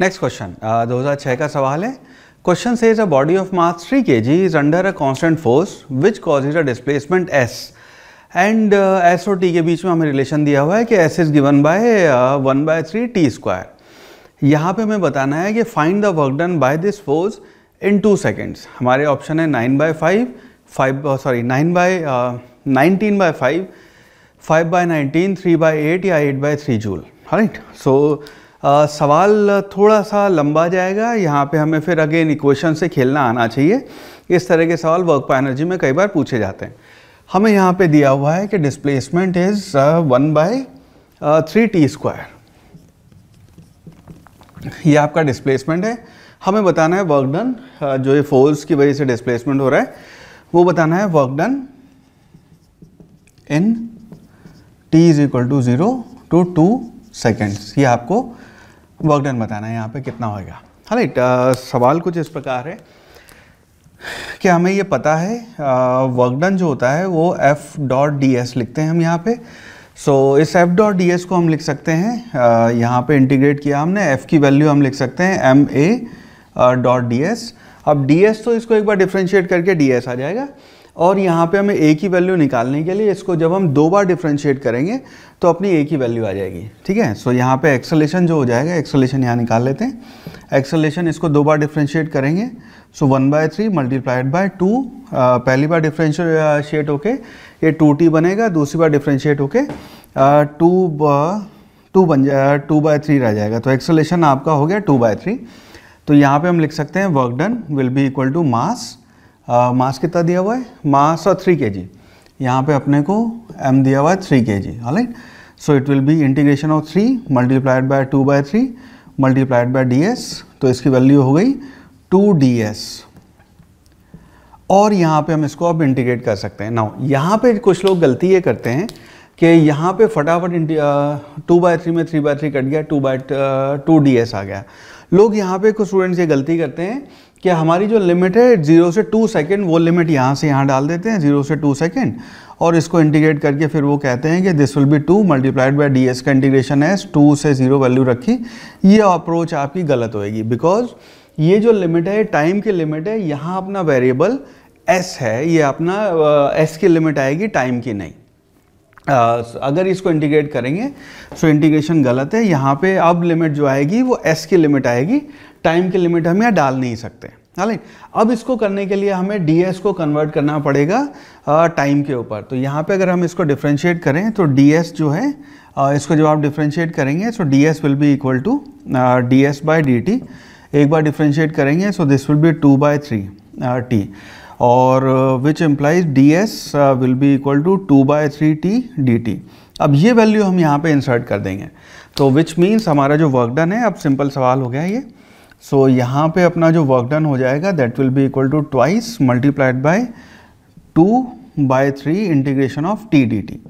Next question दो हज़ार छः का सवाल है। क्वेश्चन से is a body of mass K G is under a constant force which causes a displacement S and S और टी के बीच में हमें रिलेशन दिया हुआ है कि S is given by one by three T square यहाँ पे हमें बताना है कि find the work done by this force in two seconds हमारे ऑप्शन है nine by five five sorry nine by nineteen by five five by nineteen three by eight या eight by three joule right so सवाल थोड़ा सा लंबा जाएगा। यहाँ पे हमें फिर अगेन इक्वेशन से खेलना आना चाहिए। इस तरह के सवाल वर्क पर एनर्जी में कई बार पूछे जाते हैं। हमें यहाँ पे दिया हुआ है कि displacement is one by three T square ये आपका डिस्प्लेसमेंट है। हमें बताना है वर्क डन जो ये फोर्स की वजह से डिस्प्लेसमेंट हो रहा है, वो बताना है work done in T is equal to zero to two seconds ये आपको वर्क डन बताना है यहाँ पे कितना होएगा। राइट सवाल कुछ इस प्रकार है कि हमें ये पता है वर्क डन जो होता है वो एफ़ डॉट डी एस लिखते हैं हम यहाँ पे। सो so, इस एफ़ डॉट डी एस को हम लिख सकते हैं यहाँ पे इंटीग्रेट किया हमने एफ़ की वैल्यू हम लिख सकते हैं M A dot D S अब डी एस तो इसको एक बार डिफ्रेंशिएट करके डी एस आ जाएगा। और यहाँ पे हमें ए की वैल्यू निकालने के लिए इसको जब हम दो बार डिफ्रेंशिएट करेंगे तो अपनी ए की वैल्यू आ जाएगी। ठीक है? सो यहाँ पे एक्सलेशन जो हो जाएगा एक्सलेशन यहाँ निकाल लेते हैं। एक्सलेशन इसको दो बार डिफ्रेंशिएट करेंगे। So one by three multiplied by two पहली बार डिफ्रेंशिएट होके ये टू टी बनेगा, दूसरी बार डिफ्रेंशिएट होके टू टू बन जाए टू बाय थ्री रह जाएगा। तो एक्सलेशन आपका हो गया टू बाय थ्री तो यहाँ पे हम लिख सकते हैं work done will be equal to mass mass कितना दिया हुआ है? मास और थ्री के जी यहाँ पर अपने को एम दिया हुआ है three K G right so it will be integration of three multiplied by two by three multiplied by D S तो इसकी वैल्यू हो गई टू डी एस और यहाँ पे हम इसको अब इंटीग्रेट कर सकते हैं. नाउ यहाँ पे कुछ लोग गलती ये करते हैं कि यहाँ पे फटाफट टू बाय थ्री में थ्री बाय थ्री कट गया two by two D S आ गया। लोग यहाँ पे कुछ स्टूडेंट्स ये गलती करते हैं कि हमारी जो लिमिट है ज़ीरो से टू सेकेंड वो लिमिट यहाँ से यहाँ डाल देते हैं ज़ीरो से टू सेकेंड और इसको इंटीग्रेट करके फिर वो कहते हैं कि this will be two multiplied by D S का इंटीग्रेशन है टू से ज़ीरो वैल्यू रखी, ये अप्रोच आपकी गलत होएगी। बिकॉज़ ये जो लिमिट है टाइम की लिमिट है, यहाँ अपना वेरिएबल एस है, ये अपना एस की लिमिट आएगी टाइम की नहीं। अगर इसको इंटीग्रेट करेंगे सो इंटीग्रेशन गलत है। यहाँ पे अब लिमिट जो आएगी, वो एस की लिमिट आएगी। टाइम की लिमिट हम यहाँ डाल नहीं सकते। हालाँकि अब इसको करने के लिए हमें डी एस को कन्वर्ट करना पड़ेगा टाइम के ऊपर। तो यहाँ पे अगर हम इसको डिफ्रेंशिएट करें तो डी एस जो है इसको जब आप डिफ्रेंशिएट करेंगे so D S will be equal to D S by D T एक बार डिफ्रेंशिएट करेंगे so this will be two by three T और which implies D S will be equal to two by three T D T अब ये value हम यहाँ पे insert कर देंगे। तो विच मीन्स हमारा जो वर्क डन है अब सिंपल सवाल हो गया ये। सो so, यहाँ पे अपना जो वर्क डन हो जाएगा that will be equal to twice multiplied by two by three integration of T D T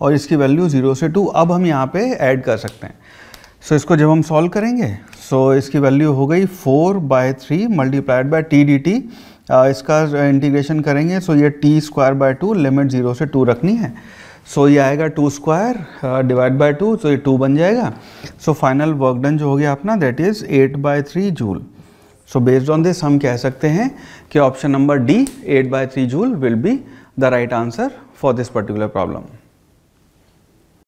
और इसकी वैल्यू ज़ीरो से टू अब हम यहाँ पे ऐड कर सकते हैं। सो so, इसको जब हम सॉल्व करेंगे सो so, इसकी वैल्यू हो गई four by three multiplied by T D T इसका इंटीग्रेशन करेंगे सो ये T square by two limit zero से टू रखनी है। सो ये आएगा two square divide by two तो ये टू बन जाएगा। सो फाइनल वर्क डन जो हो गया अपना that is eight by three joule so based on this हम कह सकते हैं कि option number D eight by three joule will be the right answer for this particular problem